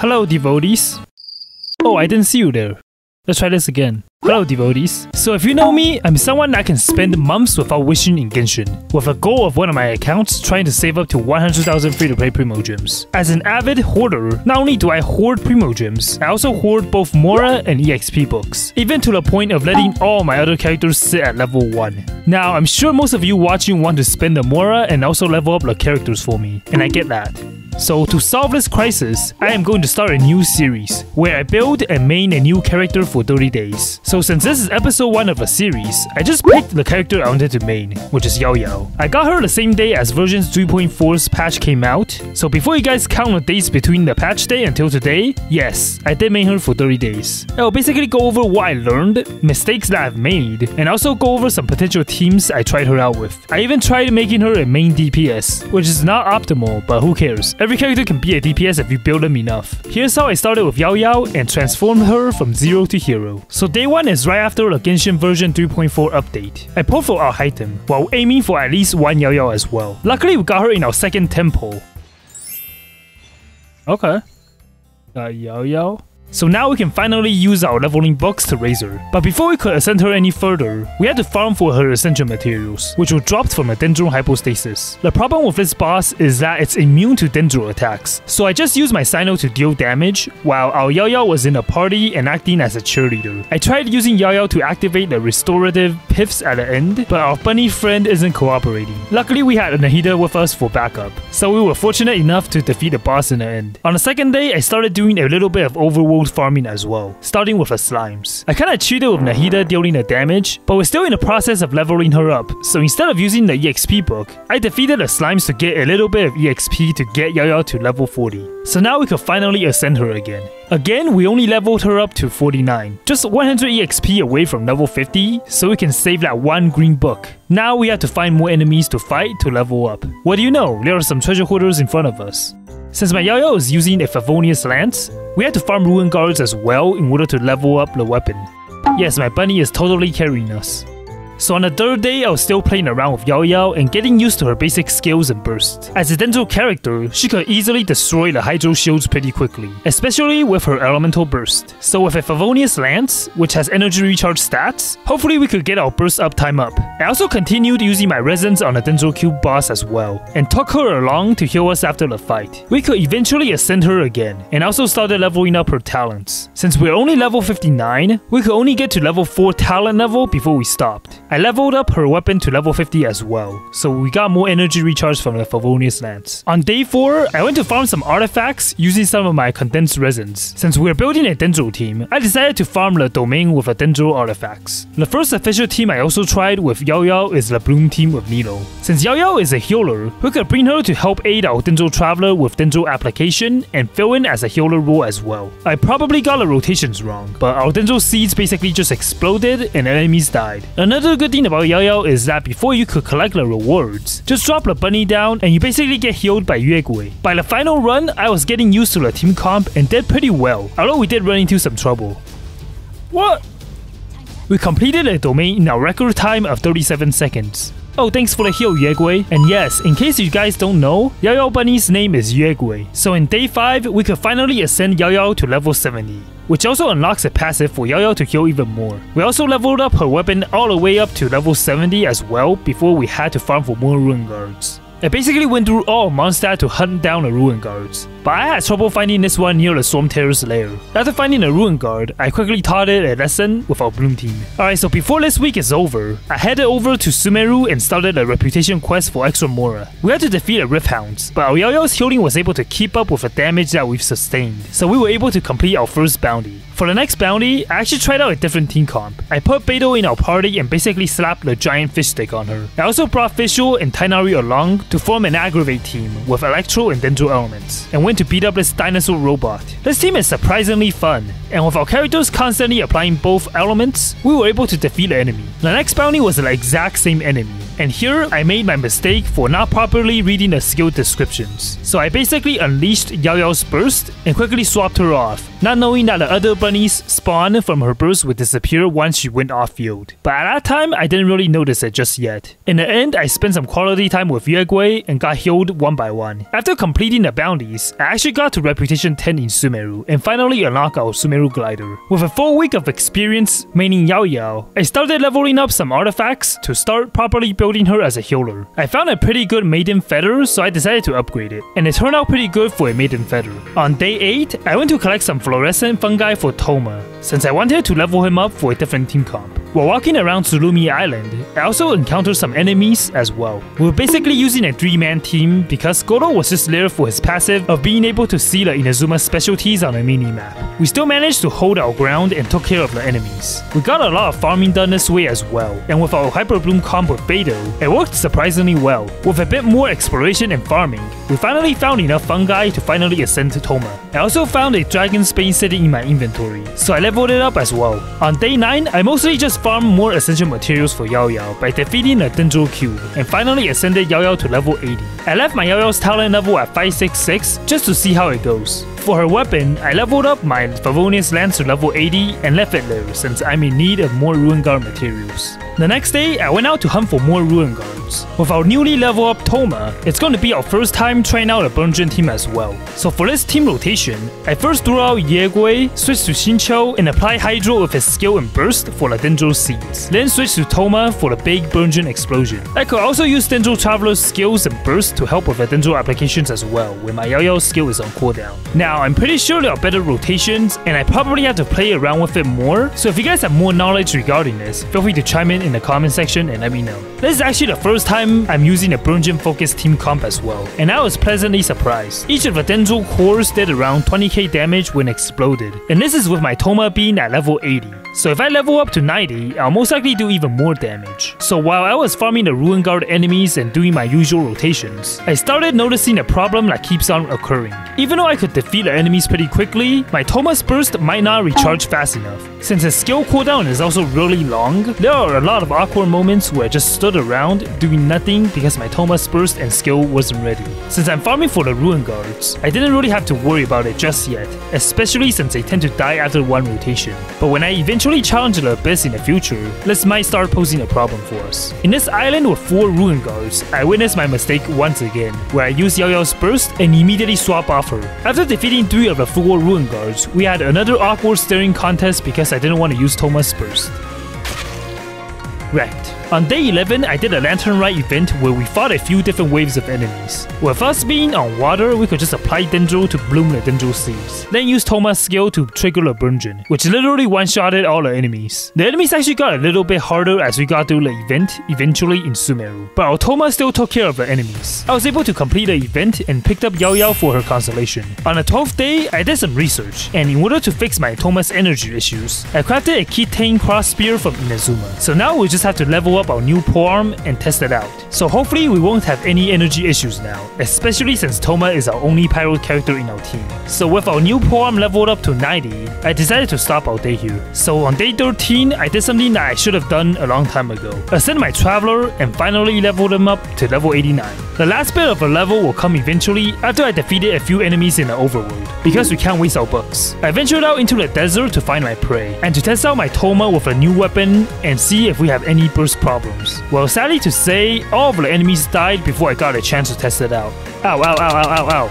Hello, devotees. Oh, I didn't see you there. Let's try this again. Hello devotees. So if you know me, I'm someone that can spend months without wishing in Genshin, with a goal of one of my accounts trying to save up to 100,000 free-to-play Primogems. As an avid hoarder, not only do I hoard Primogems, I also hoard both Mora and EXP books, even to the point of letting all my other characters sit at level 1. Now, I'm sure most of you watching want to spend the Mora and also level up the characters for me, and I get that. So to solve this crisis, I am going to start a new series, where I build and main a new character for 30 days. So since this is episode 1 of a series, I just picked the character I wanted to main, which is Yao Yao. I got her the same day as version 3.4's patch came out, so before you guys count the days between the patch day until today, yes, I did main her for 30 days. I'll basically go over what I learned, mistakes that I've made, and also go over some potential teams I tried her out with. I even tried making her a main DPS, which is not optimal, but who cares. Every character can be a DPS if you build them enough. Here's how I started with Yao Yao and transformed her from 0 to hero. So day 1 is right after the Genshin version 3.4 update. I pulled for Alhaitham, while aiming for at least one Yao Yao as well. Luckily we got her in our second temple. Okay. Got Yao Yao. So now we can finally use our leveling box to raise her. But before we could ascend her any further, we had to farm for her essential materials, which were dropped from a Dendro hypostasis. The problem with this boss is that it's immune to Dendro attacks, so I just used my Cyno to deal damage, while our Yao Yao was in a party and acting as a cheerleader. I tried using Yao Yao to activate the restorative piffs at the end, but our bunny friend isn't cooperating. Luckily we had a Nahida with us for backup, so we were fortunate enough to defeat the boss in the end. On the second day, I started doing a little bit of overworld farming as well, starting with the slimes. I kinda cheated with Nahida dealing the damage, but we're still in the process of leveling her up, so instead of using the EXP book, I defeated the slimes to get a little bit of EXP to get Yao to level 40. So now we could finally ascend her again. Again, we only leveled her up to 49, just 100 EXP away from level 50, so we can save that one green book. Now we have to find more enemies to fight to level up. What do you know, there are some treasure hoarders in front of us. Since my Yao Yao is using a Favonius Lance, we had to farm Ruin Guards as well in order to level up the weapon. Yes, my bunny is totally carrying us. So on the third day, I was still playing around with Yao Yao and getting used to her basic skills and burst. As a Dendro character, she could easily destroy the Hydro shields pretty quickly, especially with her elemental burst. So with a Favonius Lance, which has energy recharge stats, hopefully we could get our burst uptime up. I also continued using my resins on the Dendro Cube boss as well, and took her along to heal us after the fight. We could eventually ascend her again, and also started leveling up her talents. Since we're only level 59, we could only get to level 4 talent level before we stopped. I leveled up her weapon to level 50 as well, so we got more energy recharge from the Favonius Lance. On day 4, I went to farm some artifacts using some of my condensed resins. Since we're building a Dendro team, I decided to farm the domain with a Dendro artifacts. The first official team I also tried with Yao Yao is the Bloom team with Nilou. Since Yao Yao is a healer, we could bring her to help aid our Dendro Traveler with Dendro application and fill in as a healer role as well. I probably got the rotations wrong, but our Dendro seeds basically just exploded and enemies died. Another good thing about Yao Yao is that before you could collect the rewards, just drop the bunny down and you basically get healed by Yuegui. By the final run, I was getting used to the team comp and did pretty well, although we did run into some trouble. What? We completed a domain in a record time of 37 seconds. Oh, thanks for the heal, Yuegui. And yes, in case you guys don't know, Yao Yao Bunny's name is Yuegui. So in day 5, we could finally ascend Yao Yao to level 70 which also unlocks a passive for Yao Yao to heal even more. We also leveled up her weapon all the way up to level 70 as well before we had to farm for more Ruin Guards. I basically went through all Mondstadt to hunt down the Ruin Guards, but I had trouble finding this one near the Storm Terror's lair. After finding a Ruin Guard, I quickly taught it a lesson with our Bloom team. Alright, so before this week is over, I headed over to Sumeru and started a reputation quest for Extra Mora. We had to defeat a Rift Hounds, but our Yao Yao's healing was able to keep up with the damage that we've sustained, so we were able to complete our first bounty. For the next bounty, I actually tried out a different team comp. I put Beidou in our party and basically slapped the giant fish stick on her. I also brought Fischl and Tighnari along to form an aggravate team with Electro and Dendro elements, and went to beat up this dinosaur robot. This team is surprisingly fun, and with our characters constantly applying both elements, we were able to defeat the enemy. The next bounty was the exact same enemy, and here I made my mistake for not properly reading the skill descriptions. So I basically unleashed Yao Yao's burst and quickly swapped her off, not knowing that the other bunnies spawn from her burst would disappear once she went off field. But at that time, I didn't really notice it just yet. In the end, I spent some quality time with Yue Yegui and got healed one by one. After completing the bounties, I actually got to Reputation 10 in Sumeru and finally unlocked our Sumeru glider. With a full week of experience maining Yao Yao, I started leveling up some artifacts to start properly building her as a healer. I found a pretty good maiden feather, so I decided to upgrade it, and it turned out pretty good for a maiden feather. On day 8, I went to collect some fluorescent fungi for Thoma, since I wanted to level him up for a different team comp. While walking around Tsurumi Island, I also encountered some enemies as well. We were basically using a three-man team because Goro was just there for his passive of being able to see the Inazuma specialties on a mini-map. We still managed to hold our ground and took care of the enemies. We got a lot of farming done this way as well, and with our Hyper Bloom with Beidou, it worked surprisingly well. With a bit more exploration and farming, we finally found enough fungi to finally ascend to Thoma. I also found a Dragonspine sitting in my inventory, so I leveled it up as well. On day 9, I mostly just farmed more essential materials for Yao Yao by defeating a Dendro Cube, and finally ascended Yao Yao to level 80. I left my Yao Yao's talent level at 566 just to see how it goes. For her weapon, I leveled up my Favonius Lance to level 80 and left it there since I'm in need of more Ruin Guard materials. The next day, I went out to hunt for more Ruin Guards. With our newly leveled up Thoma, it's going to be our first time trying out a Burn team as well. So for this team rotation, I first threw out Yuegui, switched to Xingqiu, and applied Hydro with his skill and burst for the Dendro Seeds. Then switched to Thoma for the big Burn explosion. I could also use Dendro Traveler's skills and burst to help with the Dendro applications as well, when my Yao Yao skill is on cooldown. Now, I'm pretty sure there are better rotations, and I probably have to play around with it more, so if you guys have more knowledge regarding this, feel free to chime in in the comment section and let me know. This is actually the first time I'm using a Burgeon focused team comp as well, and I was pleasantly surprised. Each of the Dendro cores did around 20k damage when exploded, and this is with my Thoma being at level 80. So if I level up to 90, I'll most likely do even more damage. So while I was farming the Ruin Guard enemies and doing my usual rotations, I started noticing a problem that keeps on occurring. Even though I could defeat the enemies pretty quickly, my Thoma's burst might not recharge fast enough. Since his skill cooldown is also really long, there are a lot of awkward moments where I just stood around doing nothing because my Thoma's burst and skill wasn't ready. Since I'm farming for the Ruin Guards, I didn't really have to worry about it just yet, especially since they tend to die after one rotation. But when I eventually challenge the Abyss in the future, this might start posing a problem for us. In this island with 4 Ruin Guards, I witnessed my mistake once again, where I used Yao Yao's burst and immediately swap off her. After defeating 3 of the 4 Ruin Guards, we had another awkward staring contest because I didn't want to use Thoma's burst. Wrecked. On day 11, I did a Lantern Rite event where we fought a few different waves of enemies. With us being on water, we could just apply Dendro to bloom the Dendro seeds. Then use Thoma's skill to trigger the Burgeon, which literally one-shotted all the enemies. The enemies actually got a little bit harder as we got through the event, eventually in Sumeru. But our Thoma still took care of the enemies. I was able to complete the event and picked up Yao Yao for her consolation. On the 12th day, I did some research, and in order to fix my Thoma's energy issues, I crafted a Kitain Cross Spear from Inazuma. So now we just have to level up our new polearm and test it out. So hopefully we won't have any energy issues now, especially since Thoma is our only pyro character in our team. So with our new polearm leveled up to 90, I decided to stop our day here. So on day 13, I did something that I should have done a long time ago. Ascend my Traveler and finally leveled him up to level 89. The last bit of a level will come eventually after I defeated a few enemies in the overworld, because we can't waste our bucks. I ventured out into the desert to find my prey, and to test out my Thoma with a new weapon and see if we have any burst problems. Well, sadly to say, all of the enemies died before I got a chance to test it out. Ow, ow, ow, ow, ow, ow.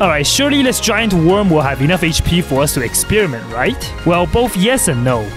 Alright, surely this giant worm will have enough HP for us to experiment, right? Well, both yes and no.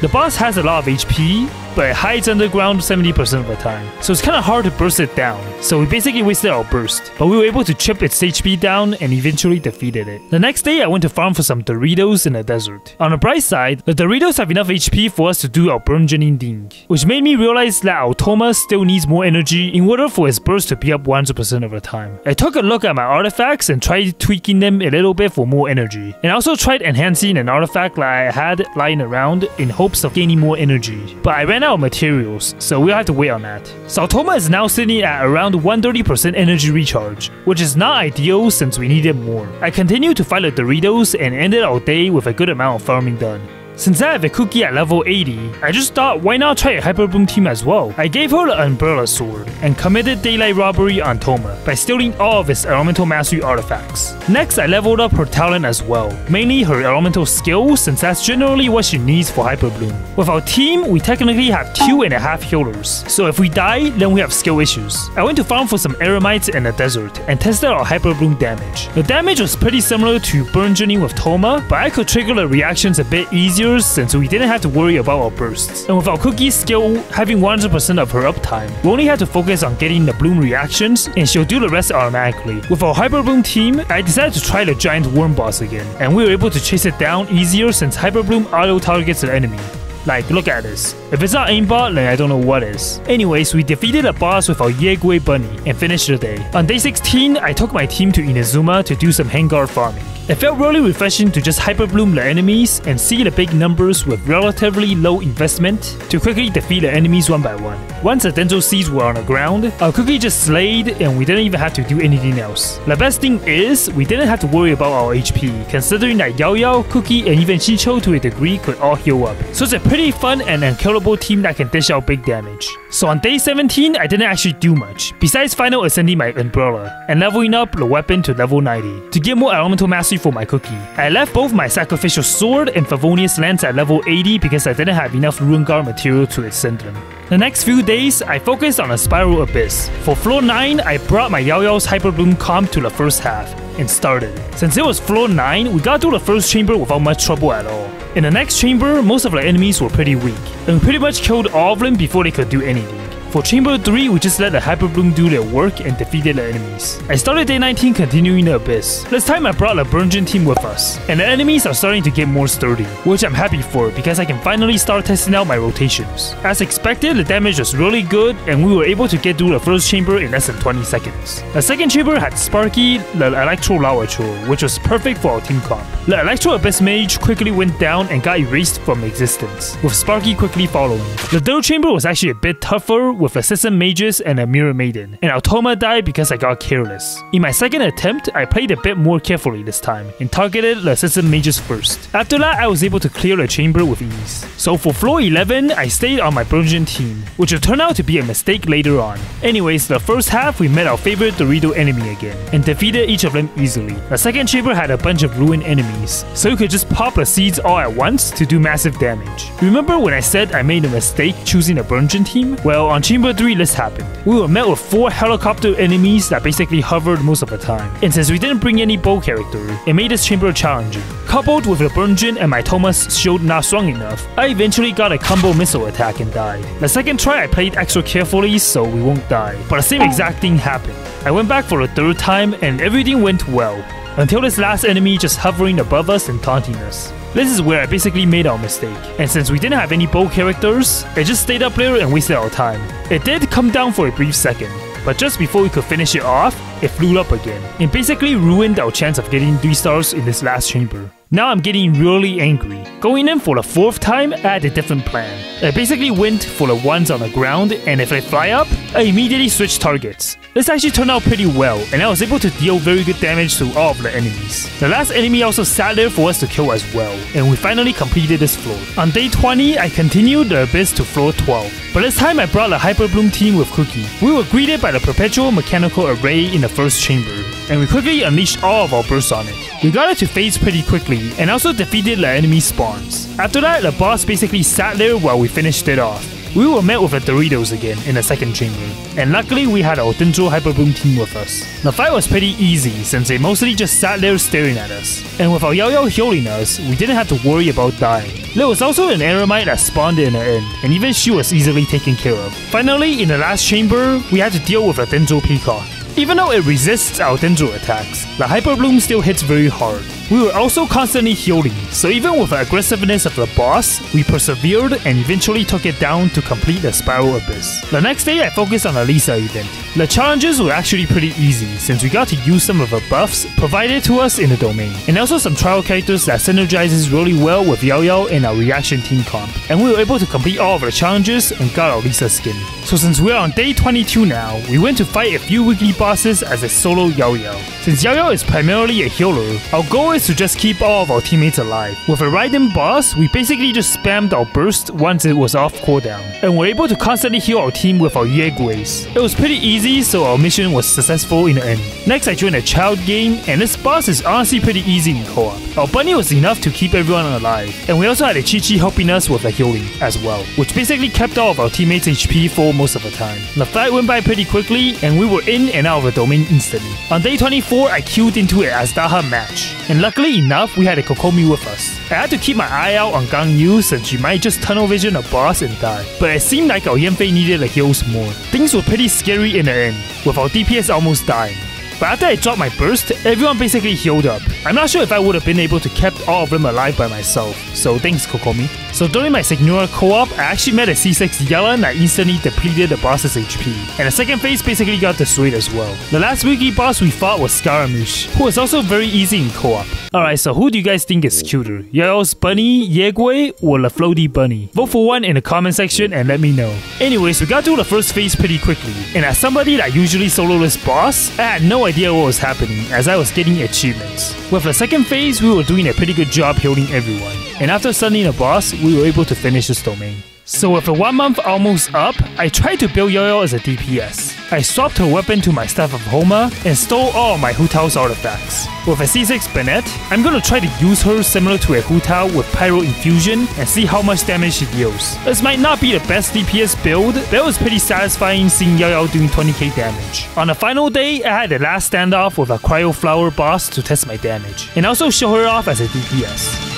The boss has a lot of HP, but it hides underground 70% of the time. So it's kind of hard to burst it down. So we basically wasted our burst, but we were able to chip its HP down and eventually defeated it. The next day I went to farm for some Doritos in the desert. On the bright side, the Doritos have enough HP for us to do our burn Genin Ding, which made me realize that our Thoma still needs more energy in order for his burst to be up 100% of the time. I took a look at my artifacts and tried tweaking them a little bit for more energy, and also tried enhancing an artifact that I had lying around in hopes of gaining more energy, but I ran out of materials, so we'll have to wait on that. Saltoma is now sitting at around 130% energy recharge, which is not ideal since we needed more. I continued to fight the Doritos and ended our day with a good amount of farming done. Since I have a Kuki at level 80, I just thought why not try a Hyper Bloom team as well. I gave her the Umbrella Sword and committed Daylight Robbery on Thoma by stealing all of his Elemental Mastery artifacts. Next, I leveled up her talent as well, mainly her Elemental skill since that's generally what she needs for Hyper Bloom. With our team, we technically have two and a half healers, so if we die, then we have skill issues. I went to farm for some Eremites in the desert and tested our Hyper Bloom damage. The damage was pretty similar to Burn Journey with Thoma, but I could trigger the reactions a bit easier since we didn't have to worry about our bursts. And with our Kuki skill having 100% of her uptime, we only had to focus on getting the Bloom reactions and she'll do the rest automatically. With our Hyper Bloom team, I decided to try the Giant Worm boss again, and we were able to chase it down easier since Hyper Bloom auto targets the enemy. Like, look at this. If it's not aimbot, then I don't know what is. Anyways, we defeated a boss with our Yuegui bunny and finished the day. On day 16, I took my team to Inazuma to do some Hangar farming. It felt really refreshing to just hyper bloom the enemies and see the big numbers with relatively low investment to quickly defeat the enemies one by one. Once the Dendro seeds were on the ground, our Kuki just slayed and we didn't even have to do anything else. The best thing is, we didn't have to worry about our HP, considering that Yao Yao, Kuki, and even Xingqiu to a degree could all heal up. So it's a pretty fun and unkillable team that can dish out big damage. So on day 17, I didn't actually do much, besides final ascending my umbrella and leveling up the weapon to level 90 to get more elemental mastery for my Kuki. I left both my sacrificial sword and Favonius lance at level 80 because I didn't have enough Ruin Guard material to ascend them. The next few days, I focused on a Spiral Abyss. For floor 9, I brought my Yao Yao's Hyper Bloom comp to the first half and started. Since it was floor 9, we got through the first chamber without much trouble at all. In the next chamber, most of the enemies were pretty weak, and we pretty much killed all of them before they could do anything. For Chamber 3, we just let the Hyper Bloom do their work and defeated the enemies. I started day 19 continuing the Abyss. This time I brought the Burgeon team with us, and the enemies are starting to get more sturdy, which I'm happy for because I can finally start testing out my rotations. As expected, the damage was really good, and we were able to get through the first chamber in less than 20 seconds. The second chamber had Sparky, the Electro Lava Troll, which was perfect for our team comp. The Electro Abyss Mage quickly went down and got erased from existence, with Sparky quickly following. The third chamber was actually a bit tougher, with Assassin Mages and a Mirror Maiden, and Automa died because I got careless. In my second attempt, I played a bit more carefully this time, and targeted the Assassin Mages first. After that, I was able to clear the chamber with ease. So for floor 11, I stayed on my Burgeon team, which would turn out to be a mistake later on. Anyways, the first half, we met our favorite Dorito enemy again, and defeated each of them easily. The second chamber had a bunch of ruined enemies, so you could just pop the seeds all at once to do massive damage. Remember when I said I made a mistake choosing a Burgeon team? Well, on Chamber 3 this happened. We were met with 4 helicopter enemies that basically hovered most of the time, and since we didn't bring any bow character, it made this chamber challenging. Coupled with the Burgeon and my Thoma's shield not strong enough, I eventually got a combo missile attack and died. The second try I played extra carefully so we won't die, but the same exact thing happened. I went back for the third time and everything went well, until this last enemy just hovering above us and taunting us. This is where I basically made our mistake, and since we didn't have any bow characters, it just stayed up there and wasted our time. It did come down for a brief second, but just before we could finish it off, it flew up again, and basically ruined our chance of getting 3 stars in this last chamber. Now I'm getting really angry. Going in for the fourth time, I had a different plan. I basically went for the ones on the ground, and if they fly up, I immediately switch targets. This actually turned out pretty well, and I was able to deal very good damage to all of the enemies. The last enemy also sat there for us to kill as well, and we finally completed this floor. On day 20, I continued the abyss to floor 12, but this time I brought the Hyper Bloom team with Kuki. We were greeted by the perpetual mechanical array in the first chamber, and we quickly unleashed all of our bursts on it. We got it to phase pretty quickly, and also defeated the enemy spawns. After that, the boss basically sat there while we finished it off. We were met with the Doritos again in the second chamber, and luckily we had our Dendro Hyper Bloom team with us. The fight was pretty easy since they mostly just sat there staring at us, and with our Yao healing us, we didn't have to worry about dying. There was also an Eremite that spawned in the end, and even she was easily taken care of. Finally, in the last chamber, we had to deal with a Dendro Peacock. Even though it resists our Dendro attacks, the Hyper Bloom still hits very hard. We were also constantly healing, so even with the aggressiveness of the boss, we persevered and eventually took it down to complete the Spiral Abyss. The next day, I focused on the Lisa event. The challenges were actually pretty easy since we got to use some of the buffs provided to us in the domain, and also some trial characters that synergizes really well with Yao Yao and our reaction team comp. And we were able to complete all of the challenges and got our Lisa skin. So since we're on day 22 now, we went to fight a few weekly bosses as a solo Yao Yao. Since Yao Yao is primarily a healer, our goal is to just keep all of our teammates alive. With a Raiden boss, we basically just spammed our burst once it was off cooldown, and we're able to constantly heal our team with our Yueguis. It was pretty easy, so our mission was successful in the end. Next, I joined a Childe game, and this boss is honestly pretty easy in co-op. Our bunny was enough to keep everyone alive, and we also had a Qiqi helping us with the healing as well, which basically kept all of our teammates HP full most of the time. The fight went by pretty quickly, and we were in and out of the domain instantly. On day 24, I queued into an Azhdaha match, and luckily enough, we had a Kokomi with us. I had to keep my eye out on Ganyu since she might just tunnel vision a boss and die, but it seemed like our Yanfei needed the heals more. Things were pretty scary in the end, with our DPS almost dying. But after I dropped my burst, everyone basically healed up. I'm not sure if I would have been able to kept all of them alive by myself, so thanks Kokomi. So during my Signora co-op, I actually met a C6 Yelan and I instantly depleted the boss's HP. And the second phase basically got destroyed as well. The last wiki boss we fought was Scaramouche, who was also very easy in co-op. Alright, so who do you guys think is cuter? Yao's bunny, Yuegui, or the floaty bunny? Vote for one in the comment section and let me know. Anyways, we got through the first phase pretty quickly, and as somebody that usually solo this boss, I had no idea what was happening as I was getting achievements. With the second phase, we were doing a pretty good job healing everyone, and after stunning a boss, we were able to finish this domain. So with a one month almost up, I tried to build Yoyo as a DPS. I swapped her weapon to my Staff of Homa and stole all my Hu Tao's artifacts. With a C6 Bennett, I'm gonna try to use her similar to a Hu Tao with Pyro Infusion and see how much damage she deals. This might not be the best DPS build, but it was pretty satisfying seeing Yao doing 20k damage. On the final day, I had the last standoff with a Cryo Flower boss to test my damage, and also show her off as a DPS.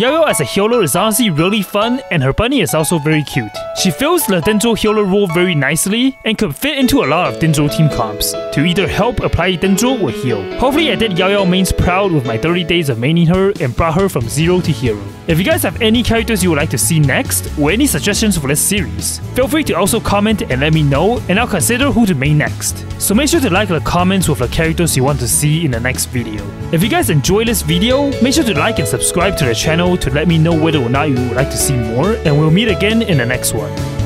Yayo as a healer is honestly really fun, and her bunny is also very cute. She fills the Dendro healer role very nicely, and could fit into a lot of Dendro team comps, to either help apply Dendro or heal. Hopefully I did Yayo mains proud with my 30 days of maining her, and brought her from 0 to hero. If you guys have any characters you would like to see next, or any suggestions for this series, feel free to also comment and let me know, and I'll consider who to main next. So make sure to like the comments with the characters you want to see in the next video. If you guys enjoy this video, make sure to like and subscribe to the channel to let me know whether or not you would like to see more, and we'll meet again in the next one. Bye.